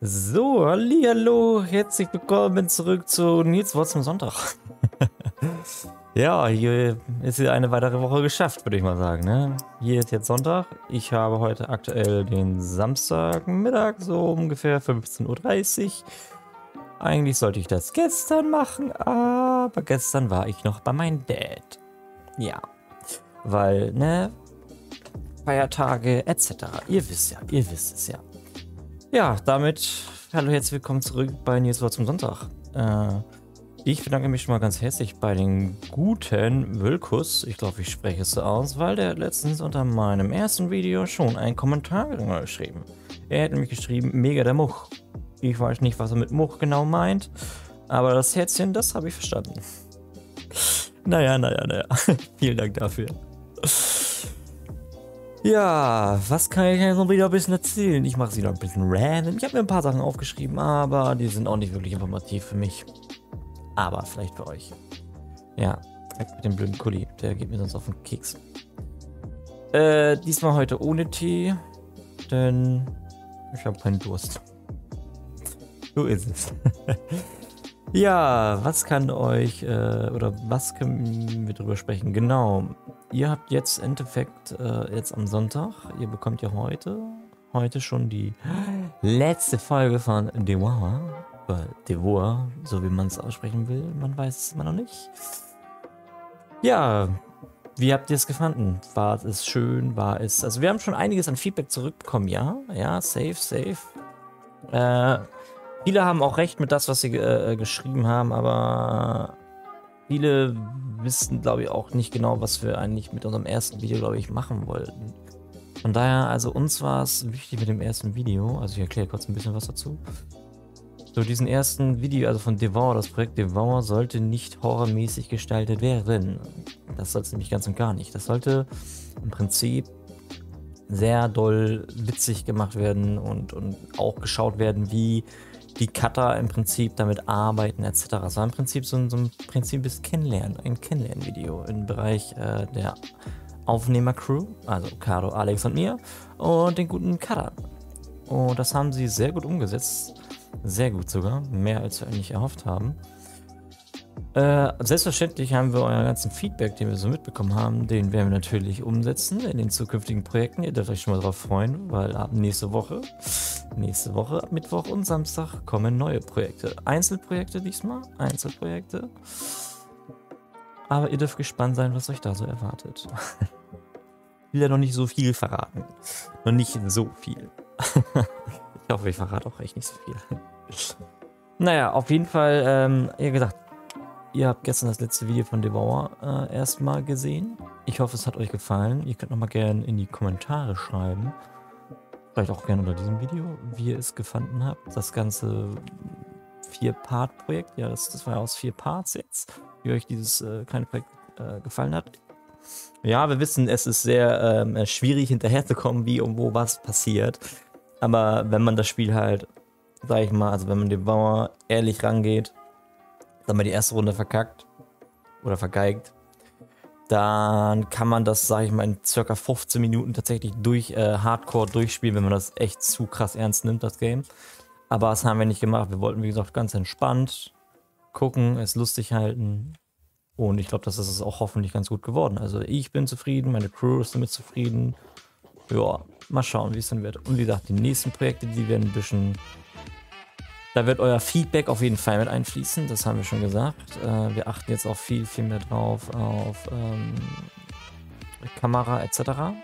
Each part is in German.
So, hallo, herzlich willkommen zurück zu Nils Wort zum Sonntag. ja, hier ist eine weitere Woche geschafft, würde ich mal sagen. Ne? Hier ist jetzt Sonntag. Ich habe heute aktuell den Samstagmittag, so ungefähr 15.30 Uhr. Eigentlich sollte ich das gestern machen, aber gestern war ich noch bei meinem Dad. Ja, weil, ne, Feiertage etc. Ihr wisst ja, ihr wisst es ja. Ja, damit hallo, herzlich willkommen zurück bei Nils Wort zum Sonntag. Äh, ich bedanke mich schon mal ganz herzlich bei den guten Wilkus. Ich glaube, ich spreche es so aus, weil der letztens unter meinem ersten Video schon einen Kommentar geschrieben. Er hat nämlich geschrieben, mega der Much. Ich weiß nicht, was er mit Much genau meint, aber das Herzchen, das habe ich verstanden. Naja, naja, naja. Vielen Dank dafür. Ja, was kann ich jetzt noch wieder ein bisschen erzählen? Ich mache sie noch ein bisschen random. Ich habe mir ein paar Sachen aufgeschrieben, aber die sind auch nicht wirklich informativ für mich. Aber vielleicht für euch. Ja, mit dem blöden Kuli. Der geht mir sonst auf den Keks. Äh, diesmal heute ohne Tee, denn ich habe keinen Durst. So ist es. ja, was kann euch, äh, oder was können wir drüber sprechen? Genau, ihr habt jetzt im Endeffekt, äh, jetzt am Sonntag, ihr bekommt ja heute, heute schon die letzte Folge von Devoir, oder Devoir, so wie man es aussprechen will, man weiß es immer noch nicht. Ja, wie habt ihr es gefunden? War es schön? War es. Also, wir haben schon einiges an Feedback zurückbekommen, ja? Ja, safe, safe. Äh, viele haben auch recht mit das, was sie äh, geschrieben haben, aber viele wissen, glaube ich, auch nicht genau, was wir eigentlich mit unserem ersten Video, glaube ich, machen wollten. Von daher, also uns war es wichtig mit dem ersten Video, also ich erkläre kurz ein bisschen was dazu. So, diesen ersten Video, also von Devour, das Projekt Devour, sollte nicht horrormäßig gestaltet werden. Das soll es nämlich ganz und gar nicht. Das sollte im Prinzip sehr doll witzig gemacht werden und, und auch geschaut werden, wie die Cutter im Prinzip damit arbeiten etc. Es war im Prinzip so ein, so ein Prinzip des Kennenlernen, ein Kennenlernvideo im Bereich äh, der Aufnehmercrew, also Caro, Alex und mir und den guten Cutter. Und das haben sie sehr gut umgesetzt, sehr gut sogar, mehr als wir eigentlich erhofft haben. Äh, selbstverständlich haben wir euren ganzen Feedback, den wir so mitbekommen haben, den werden wir natürlich umsetzen in den zukünftigen Projekten. Ihr dürft euch schon mal darauf freuen, weil ab nächste Woche, nächste Woche, Mittwoch und Samstag kommen neue Projekte. Einzelprojekte diesmal, Einzelprojekte. Aber ihr dürft gespannt sein, was euch da so erwartet. ich will ja noch nicht so viel verraten. Noch nicht so viel. ich hoffe, ich verrate auch echt nicht so viel. Naja, auf jeden Fall, ähm, wie gesagt, Ihr habt gestern das letzte Video von Devour äh, erstmal gesehen. Ich hoffe, es hat euch gefallen. Ihr könnt nochmal gerne in die Kommentare schreiben. Vielleicht auch gerne unter diesem Video, wie ihr es gefunden habt. Das ganze Vier-Part-Projekt. Ja, das, das war ja aus vier Parts jetzt. Wie euch dieses äh, kleine Projekt äh, gefallen hat. Ja, wir wissen, es ist sehr ähm, schwierig hinterherzukommen, wie und wo was passiert. Aber wenn man das Spiel halt, sag ich mal, also wenn man Devour ehrlich rangeht, dann mal die erste Runde verkackt oder vergeigt, dann kann man das, sage ich mal, in circa 15 Minuten tatsächlich durch äh, Hardcore durchspielen, wenn man das echt zu krass ernst nimmt, das Game. Aber das haben wir nicht gemacht. Wir wollten, wie gesagt, ganz entspannt gucken, es lustig halten. Und ich glaube, das ist auch hoffentlich ganz gut geworden. Also ich bin zufrieden, meine Crew ist damit zufrieden. Ja, mal schauen, wie es dann wird. Und wie gesagt, die nächsten Projekte, die werden ein bisschen da wird euer Feedback auf jeden Fall mit einfließen, das haben wir schon gesagt. Äh, wir achten jetzt auch viel, viel mehr drauf auf ähm, Kamera etc.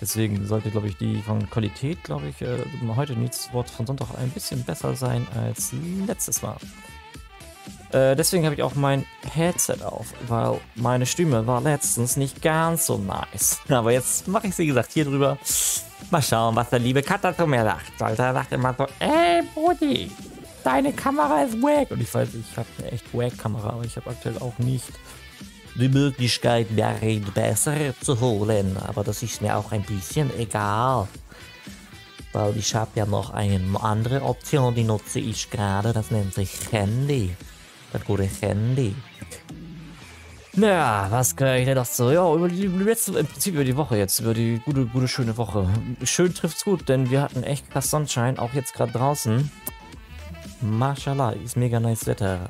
Deswegen sollte, glaube ich, die von Qualität, glaube ich, äh, heute nächstes Wort von Sonntag ein bisschen besser sein als letztes Mal. Äh, deswegen habe ich auch mein Headset auf, weil meine Stimme war letztens nicht ganz so nice. Aber jetzt mache ich, wie gesagt, hier drüber. Mal schauen, was der liebe Cutter zu mir sagt. Alter, er sagt immer so, ey, Brudi, deine Kamera ist wack. Und ich weiß, ich habe eine echt wack Kamera, aber ich habe aktuell auch nicht die Möglichkeit, eine bessere zu holen. Aber das ist mir auch ein bisschen egal. Weil ich habe ja noch eine andere Option, die nutze ich gerade. Das nennt sich Handy. Das gute Handy. Naja, was kann ich denn noch so? Ja, über die letzte, im Prinzip über die Woche jetzt, über die gute, gute, schöne Woche. Schön trifft's gut, denn wir hatten echt krass Sonnenschein, auch jetzt gerade draußen. Mashallah, ist mega nice Wetter.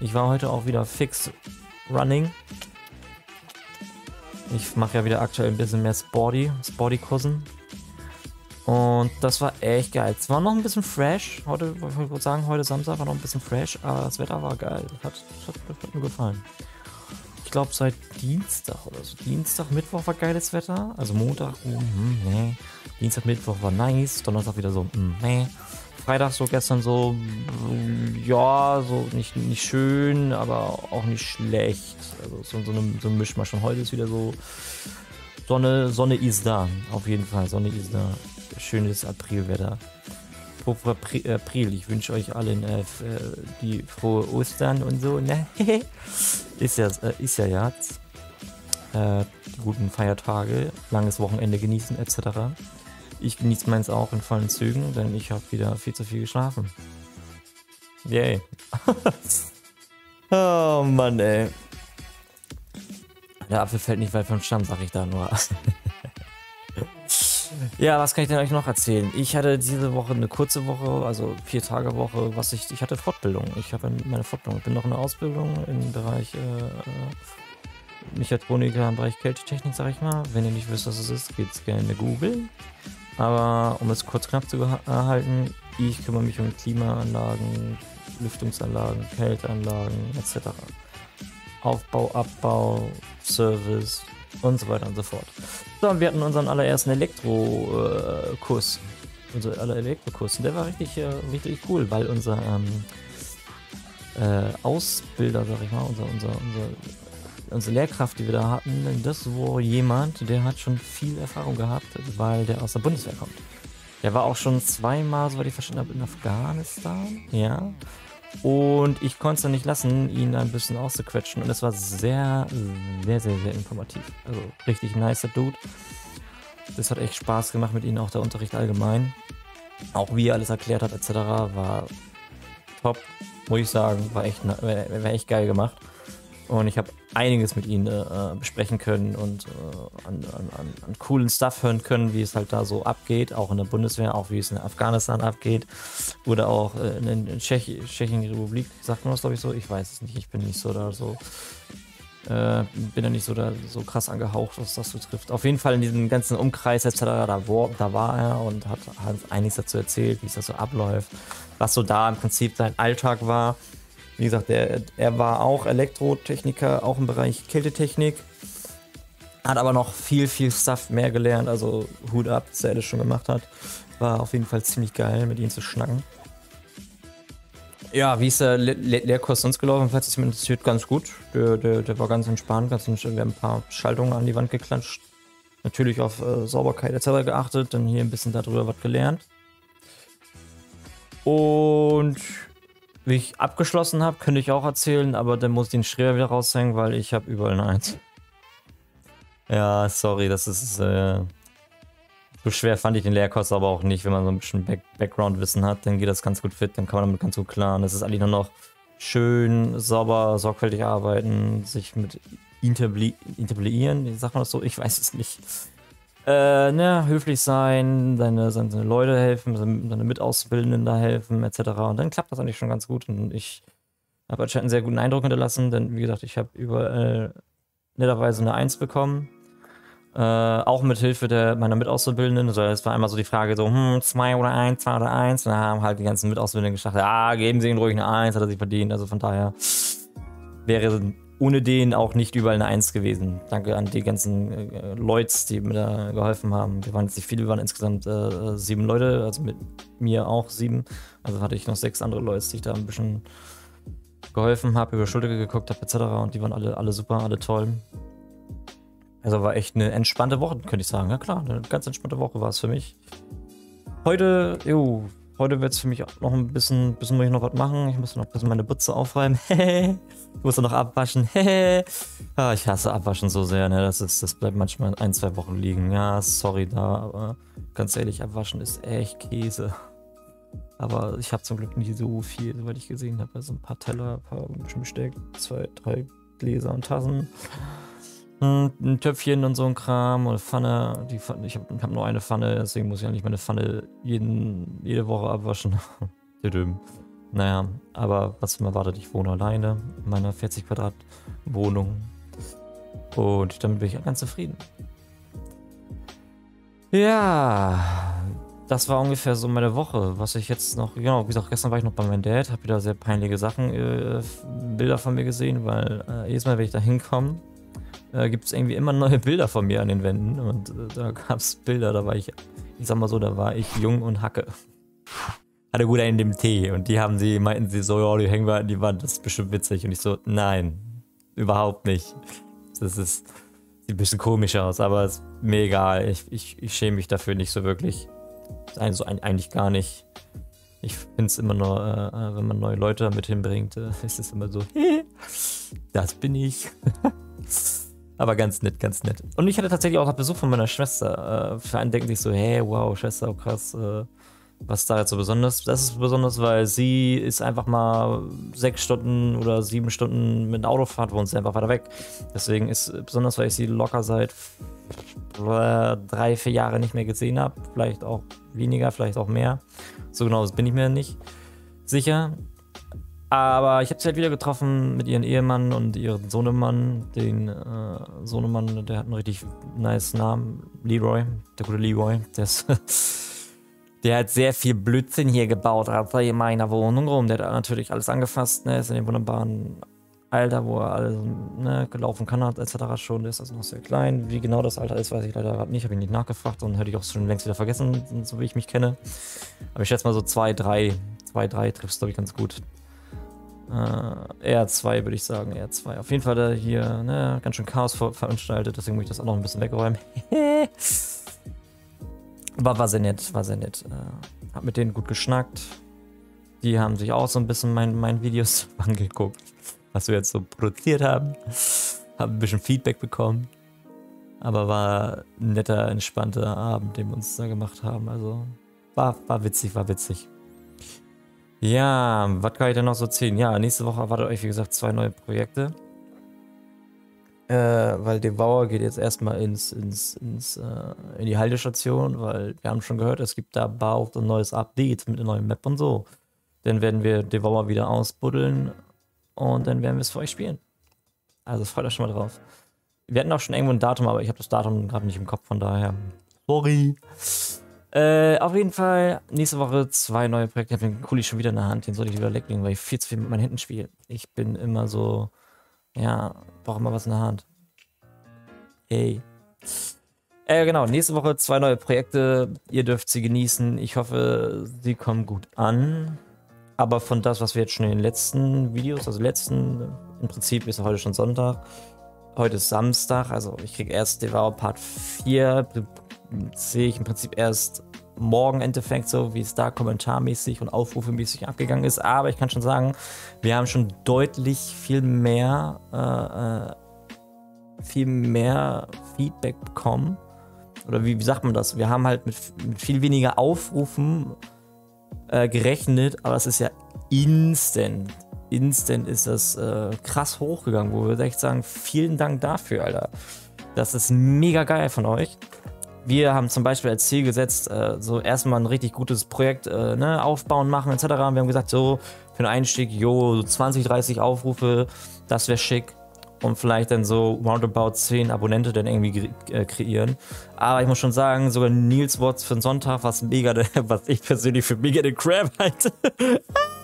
Ich war heute auch wieder fix running. Ich mache ja wieder aktuell ein bisschen mehr Sporty, Sporty-Kursen. Und das war echt geil. Es war noch ein bisschen fresh. Heute, ich würde sagen, heute Samstag war noch ein bisschen fresh, aber das Wetter war geil. Hat, hat, hat mir gefallen ich glaube, seit Dienstag oder so. Dienstag, Mittwoch war geiles Wetter. Also Montag, oh, hm, nee. Dienstag, Mittwoch war nice. Donnerstag wieder so, hm, nee. Freitag so gestern so, ja, so nicht, nicht schön, aber auch nicht schlecht. Also so, so, eine, so ein Mischmasch. Und heute ist wieder so, Sonne, Sonne ist da. Auf jeden Fall, Sonne ist da. Schönes Aprilwetter. Frohe April. Ich wünsche euch allen äh, äh, die frohe Ostern und so. Ne? ist ja, äh, ist ja jetzt. Äh, die guten Feiertage, langes Wochenende genießen etc. Ich genieße meins auch in vollen Zügen, denn ich habe wieder viel zu viel geschlafen. Yay. oh Mann, ey. Der Apfel fällt nicht weit vom Stamm, sag ich da nur. Ja, was kann ich denn euch noch erzählen? Ich hatte diese Woche eine kurze Woche, also vier Tage Woche, was ich, ich hatte Fortbildung. Ich habe meine Fortbildung. Ich bin noch in der Ausbildung im Bereich äh, Mechatroniker im Bereich Kältetechnik, sag ich mal. Wenn ihr nicht wisst, was es ist, geht's gerne googeln. Aber um es kurz knapp zu erhalten, ich kümmere mich um Klimaanlagen, Lüftungsanlagen, Kälteanlagen etc. Aufbau, Abbau, Service, und so weiter und so fort. So, und wir hatten unseren allerersten Elektrokurs. Äh, unser aller Elektrokurs. Und der war richtig, äh, richtig cool, weil unser ähm, äh, Ausbilder, sag ich mal, unser, unser, unser, unsere Lehrkraft, die wir da hatten, das war jemand, der hat schon viel Erfahrung gehabt, weil der aus der Bundeswehr kommt. Der war auch schon zweimal, soweit ich verstanden habe, in Afghanistan. Ja. Und ich konnte es nicht lassen, ihn ein bisschen auszuquetschen. Und es war sehr, sehr, sehr, sehr informativ. Also richtig nicer Dude. Das hat echt Spaß gemacht mit ihm, auch der Unterricht allgemein. Auch wie er alles erklärt hat, etc. war top, muss ich sagen. War echt, war echt geil gemacht. Und ich habe einiges mit ihnen äh, besprechen können und äh, an, an, an, coolen Stuff hören können, wie es halt da so abgeht, auch in der Bundeswehr, auch wie es in Afghanistan abgeht oder auch äh, in, in Tschechi Tschechien Republik, sagt man das glaube ich so, ich weiß es nicht, ich bin nicht so da so, äh, bin da nicht so da so krass angehaucht, was das betrifft. Auf jeden Fall in diesem ganzen Umkreis etc., da, wo, da war er und hat, hat einiges dazu erzählt, wie es da so abläuft, was so da im Prinzip sein Alltag war wie gesagt, der, er war auch Elektrotechniker, auch im Bereich Kältetechnik. Hat aber noch viel, viel Stuff mehr gelernt. Also Hut ab, dass er alles schon gemacht hat. War auf jeden Fall ziemlich geil, mit ihm zu schnacken. Ja, wie ist der Le Le Lehrkurs sonst gelaufen? Falls es mich interessiert, ganz gut. Der, der, der war ganz entspannt, ganz entspannt. Wir haben ein paar Schaltungen an die Wand geklatscht. Natürlich auf äh, Sauberkeit etc. geachtet, dann hier ein bisschen darüber was gelernt. Und wie ich abgeschlossen habe, könnte ich auch erzählen, aber dann muss ich den Schreber wieder raushängen, weil ich habe überall eine Eins. Ja, sorry, das ist äh, so schwer fand ich den Lehrkurs aber auch nicht. Wenn man so ein bisschen Back Background-Wissen hat, dann geht das ganz gut fit, dann kann man damit ganz gut klar. Und es ist eigentlich nur noch schön, sauber, sorgfältig arbeiten, sich mit interbliieren, sagt man das so? Ich weiß es nicht äh, ne, höflich sein, seine, seine Leute helfen, seine Mitauszubildenden da helfen, etc. Und dann klappt das eigentlich schon ganz gut. Und ich habe anscheinend einen sehr guten Eindruck hinterlassen, denn wie gesagt, ich habe überall netterweise eine Eins bekommen. Äh, auch mit Hilfe der, meiner Mitauszubildenden. Also es war einmal so die Frage so, hm, zwei oder eins, zwei oder eins. Und dann haben halt die ganzen Mitauszubildenden gesagt, ja, geben Sie ihn ruhig eine Eins, hat er sich verdient. Also von daher wäre ohne den auch nicht überall eine Eins gewesen. Danke an die ganzen äh, Leute, die mir da geholfen haben. Wir waren jetzt nicht viele, wir waren insgesamt äh, sieben Leute, also mit mir auch sieben. Also hatte ich noch sechs andere Leute, die ich da ein bisschen geholfen habe, über Schulter geguckt habe, etc. Und die waren alle, alle super, alle toll. Also war echt eine entspannte Woche, könnte ich sagen. Ja klar, eine ganz entspannte Woche war es für mich. Heute, jo, Heute wird es für mich auch noch ein bisschen, bisschen muss ich noch was machen. Ich muss noch ein bisschen meine Butze aufräumen. ich muss noch abwaschen. ah, ich hasse Abwaschen so sehr, ne? Das, ist, das bleibt manchmal ein, zwei Wochen liegen. Ja, sorry da, aber ganz ehrlich, Abwaschen ist echt Käse. Aber ich habe zum Glück nicht so viel, soweit ich gesehen habe. Also ein paar Teller, ein paar Besteck, zwei, drei Gläser und Tassen. Hm, ein Töpfchen und so ein Kram und Pfanne. Die Pfanne ich habe hab nur eine Pfanne, deswegen muss ich nicht meine Pfanne jeden, jede Woche abwaschen. naja, aber was man erwartet, ich wohne alleine in meiner 40 Quadrat Wohnung. Und damit bin ich ganz zufrieden. Ja, das war ungefähr so meine Woche. Was ich jetzt noch, genau, wie gesagt, gestern war ich noch bei meinem Dad, habe wieder sehr peinliche Sachen, äh, Bilder von mir gesehen, weil äh, jedes Mal, wenn ich da hinkomme, äh, gibt es irgendwie immer neue Bilder von mir an den Wänden. Und äh, da gab es Bilder, da war ich, ich sag mal so, da war ich jung und hacke. Hatte gut einen dem Tee. Und die haben sie, meinten sie so, ja, die hängen wir an die Wand, das ist bestimmt witzig. Und ich so, nein, überhaupt nicht. Das ist, sieht ein bisschen komisch aus, aber ist mir egal. Ich, ich, ich schäme mich dafür nicht so wirklich. Also eigentlich gar nicht. Ich finde es immer nur, äh, äh, wenn man neue Leute damit hinbringt, äh, ist es immer so, das bin ich. Aber ganz nett, ganz nett. Und ich hatte tatsächlich auch Besuch von meiner Schwester. Äh, für einen denken sich so, hey, wow, Schwester, oh krass, äh, was ist da jetzt so besonders? Das ist besonders, weil sie ist einfach mal sechs Stunden oder sieben Stunden mit Autofahrt, wohnt sie einfach weiter weg. Deswegen ist besonders, weil ich sie locker seit äh, drei, vier Jahren nicht mehr gesehen habe. Vielleicht auch weniger, vielleicht auch mehr. So genau bin ich mir nicht sicher. Aber ich habe sie halt wieder getroffen mit ihrem Ehemann und ihrem Sohnemann. Den äh, Sohnemann, der hat einen richtig nice Namen. Leroy, der gute Leroy. Der, ist der hat sehr viel Blödsinn hier gebaut, hat in meiner Wohnung rum. Der hat natürlich alles angefasst, ne? Ist in dem wunderbaren Alter, wo er alles ne, gelaufen kann, hat, etc. schon. Der ist also noch sehr klein. Wie genau das Alter ist, weiß ich leider gerade nicht. Habe ich nicht nachgefragt und hätte ich auch schon längst wieder vergessen, so wie ich mich kenne. Aber ich schätze mal so zwei, drei, zwei, drei triffst, glaube ich, ganz gut. Äh, eher zwei, würde ich sagen, eher zwei. Auf jeden Fall da hier, ne, ganz schön Chaos ver veranstaltet, deswegen muss ich das auch noch ein bisschen wegräumen. Aber war sehr nett, war sehr nett. Äh, hab mit denen gut geschnackt. Die haben sich auch so ein bisschen meinen mein Videos angeguckt, was wir jetzt so produziert haben. Hab ein bisschen Feedback bekommen. Aber war ein netter, entspannter Abend, den wir uns da gemacht haben. Also war, war witzig, war witzig. Ja, was kann ich denn noch so erzählen? Ja, nächste Woche erwartet euch, wie gesagt, zwei neue Projekte. Äh, weil Devour geht jetzt erstmal ins, ins, ins, äh, in die Haltestation, weil wir haben schon gehört, es gibt da bald ein neues Update mit einer neuen Map und so. Dann werden wir Devour wieder ausbuddeln und dann werden wir es für euch spielen. Also freut euch schon mal drauf. Wir hatten auch schon irgendwo ein Datum, aber ich habe das Datum gerade nicht im Kopf, von daher. Sorry. Äh, auf jeden Fall, nächste Woche zwei neue Projekte. Ich habe den Kuli schon wieder in der Hand. Den soll ich wieder weglegen, weil ich viel zu viel mit meinen Händen spiele. Ich bin immer so, ja, brauche immer was in der Hand. Ey. Äh, genau, nächste Woche zwei neue Projekte. Ihr dürft sie genießen. Ich hoffe, sie kommen gut an. Aber von das, was wir jetzt schon in den letzten Videos, also letzten, im Prinzip ist heute schon Sonntag. Heute ist Samstag, also ich kriege erst Devour Part 4. Sehe ich im Prinzip erst morgen Endeffekt, so wie es da kommentarmäßig und aufrufemäßig abgegangen ist. Aber ich kann schon sagen, wir haben schon deutlich viel mehr, äh, äh, viel mehr Feedback bekommen. Oder wie, wie sagt man das? Wir haben halt mit, mit viel weniger Aufrufen äh, gerechnet, aber es ist ja instant. Instant ist das äh, krass hochgegangen, wo wir echt sagen, vielen Dank dafür, Alter. Das ist mega geil von euch wir haben zum Beispiel als Ziel gesetzt, äh, so erstmal ein richtig gutes Projekt äh, ne, aufbauen, machen etc. Wir haben gesagt, so für den Einstieg, jo, so 20, 30 Aufrufe, das wäre schick. Und vielleicht dann so roundabout 10 Abonnente dann irgendwie äh, kreieren. Aber ich muss schon sagen, sogar Nils Watts für den Sonntag, was mega, was ich persönlich für mega den Crap halte.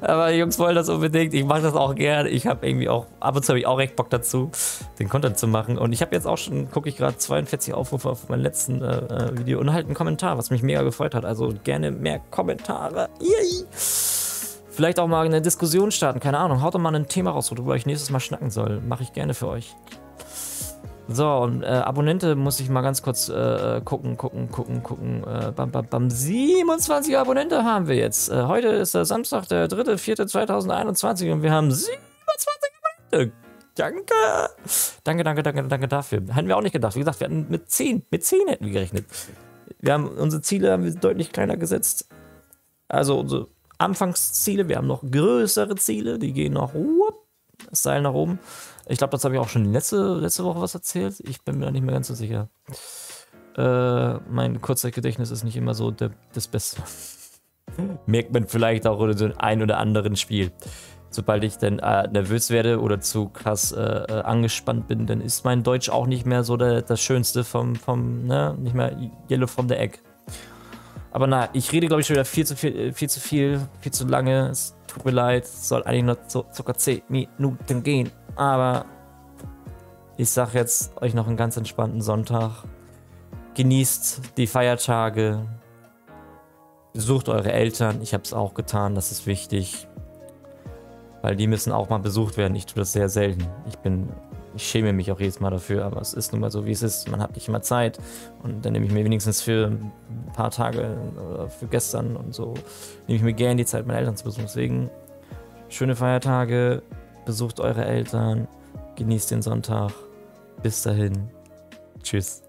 Aber die Jungs wollen das unbedingt. Ich mache das auch gern. Ich habe irgendwie auch, ab und zu habe ich auch recht Bock dazu, den Content zu machen. Und ich habe jetzt auch schon, gucke ich gerade, 42 Aufrufe auf meinem letzten äh, äh, Video und halt einen Kommentar, was mich mega gefreut hat. Also gerne mehr Kommentare. Yay! Vielleicht auch mal eine Diskussion starten, keine Ahnung. Haut doch mal ein Thema raus, worüber ich nächstes Mal schnacken soll. Mache ich gerne für euch. So, und äh, Abonnente muss ich mal ganz kurz äh, gucken, gucken, gucken, gucken. Äh, bam, bam, bam. 27 Abonnente haben wir jetzt. Äh, heute ist der Samstag, der 3.4.2021 und wir haben 27 Abonnente. Danke. Danke, danke, danke, danke dafür. Hätten wir auch nicht gedacht. Wie gesagt, wir hatten mit 10, mit 10 hätten wir gerechnet. Wir haben unsere Ziele haben wir deutlich kleiner gesetzt. Also unsere Anfangsziele, wir haben noch größere Ziele, die gehen noch whoop, Style nach oben. Ich glaube, das habe ich auch schon letzte, letzte Woche was erzählt. Ich bin mir da nicht mehr ganz so sicher. Äh, mein Kurzzeitgedächtnis ist nicht immer so der, das Beste. Merkt man vielleicht auch in so ein oder anderen Spiel. Sobald ich dann äh, nervös werde oder zu krass äh, äh, angespannt bin, dann ist mein Deutsch auch nicht mehr so der, das Schönste vom, vom, ne, nicht mehr Yellow from the Egg. Aber na, ich rede, glaube ich, schon wieder viel zu viel, äh, viel zu viel, viel zu lange. Es tut mir leid, soll eigentlich nur so, sogar 10 Minuten gehen. Aber ich sag jetzt euch noch einen ganz entspannten Sonntag. Genießt die Feiertage. Besucht eure Eltern. Ich habe es auch getan, das ist wichtig. Weil die müssen auch mal besucht werden. Ich tue das sehr selten. Ich bin, ich schäme mich auch jedes Mal dafür, aber es ist nun mal so, wie es ist. Man hat nicht immer Zeit. Und dann nehme ich mir wenigstens für ein paar Tage oder für gestern und so, nehme ich mir gerne die Zeit, meine Eltern zu besuchen. Deswegen schöne Feiertage, besucht eure Eltern, genießt den Sonntag. Bis dahin. Tschüss.